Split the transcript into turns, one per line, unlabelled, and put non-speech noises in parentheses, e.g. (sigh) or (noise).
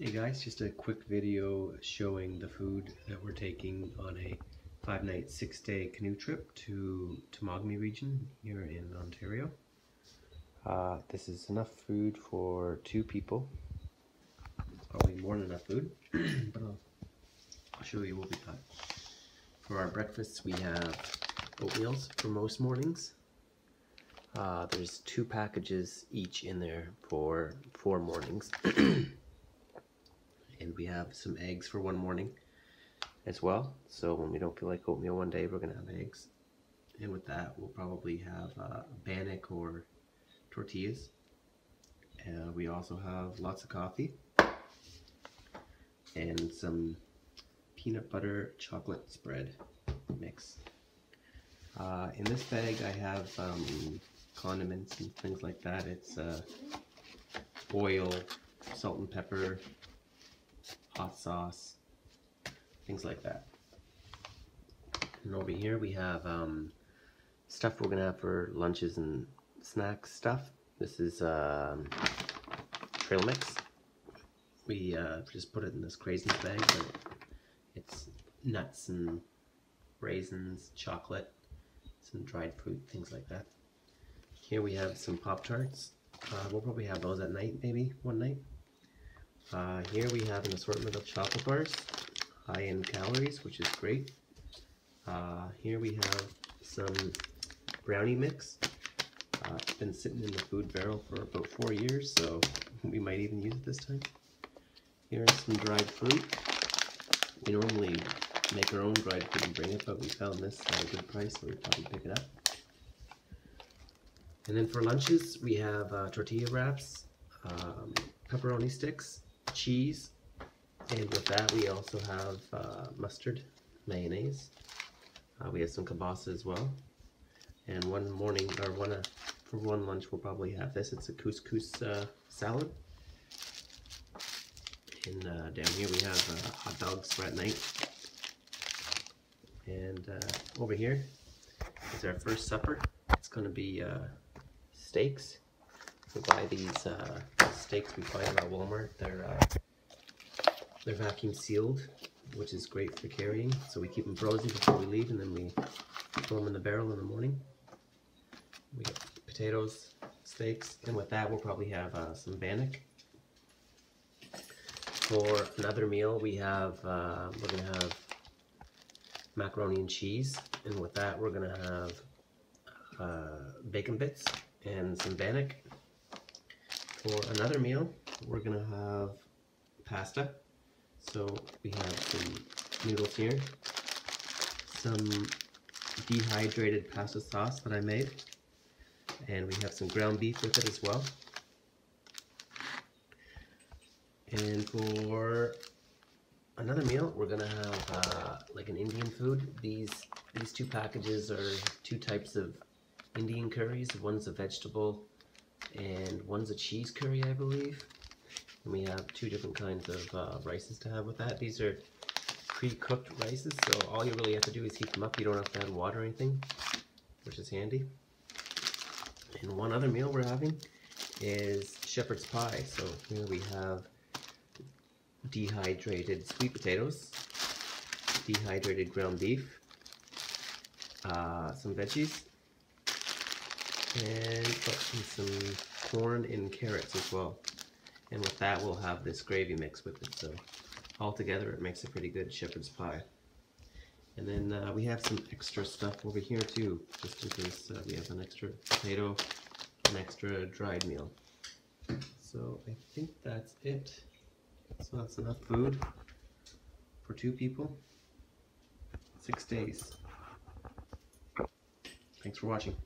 Hey guys, just a quick video showing the food that we're taking on a five night, six day canoe trip to Temagami region here in Ontario. Uh, this is enough food for two people. Probably more than enough food, (clears throat) but I'll, I'll show you what we got. For our breakfasts, we have oatmeals for most mornings. Uh, there's two packages each in there for four mornings. (clears throat) and we have some eggs for one morning as well. So when we don't feel like oatmeal one day, we're gonna have eggs. And with that, we'll probably have uh, bannock or tortillas. Uh, we also have lots of coffee and some peanut butter chocolate spread mix. Uh, in this bag, I have um, condiments and things like that. It's uh, oil, salt and pepper, hot sauce, things like that. And over here we have um, stuff we're gonna have for lunches and snacks stuff. This is um, trail mix. We uh, just put it in this crazy bag, but it's nuts and raisins, chocolate, some dried fruit, things like that. Here we have some Pop-Tarts. Uh, we'll probably have those at night, maybe, one night. Uh, here we have an assortment of chocolate bars, high in calories, which is great. Uh, here we have some brownie mix. Uh, it's been sitting in the food barrel for about four years, so (laughs) we might even use it this time. Here's some dried fruit. We normally make our own dried fruit and bring it, but we found this at a good price, so we probably pick it up. And then for lunches, we have uh, tortilla wraps, um, pepperoni sticks, cheese, and with that we also have uh, mustard, mayonnaise. Uh, we have some kielbasa as well. And one morning, or one uh, for one lunch, we'll probably have this. It's a couscous uh, salad. And uh, down here we have uh, hot dogs for at night. And over here is our first supper. It's going to be steaks. We buy these uh, steaks we find at Walmart. They're uh, they're vacuum sealed, which is great for carrying. So we keep them frozen before we leave, and then we throw them in the barrel in the morning. We got potatoes, steaks, and with that we'll probably have uh, some bannock. For another meal, we have uh, we're gonna have macaroni and cheese, and with that we're gonna have uh, bacon bits and some bannock. For another meal, we're gonna have pasta. So we have some noodles here, some dehydrated pasta sauce that I made, and we have some ground beef with it as well. And for another meal, we're gonna have uh, like an Indian food. These these two packages are two types of Indian curries. One's a vegetable and one's a cheese curry, I believe. And we have two different kinds of uh, rices to have with that. These are pre-cooked rices, so all you really have to do is heat them up. You don't have to add water or anything, which is handy. And one other meal we're having is shepherd's pie. So here we have dehydrated sweet potatoes, dehydrated ground beef, uh, some veggies, and some corn and carrots as well. And with that, we'll have this gravy mix with it. So altogether, it makes a pretty good shepherd's pie. And then uh, we have some extra stuff over here too, just in case uh, we have an extra potato, an extra dried meal. So I think that's it. So that's enough food for two people, six days. Thanks for watching.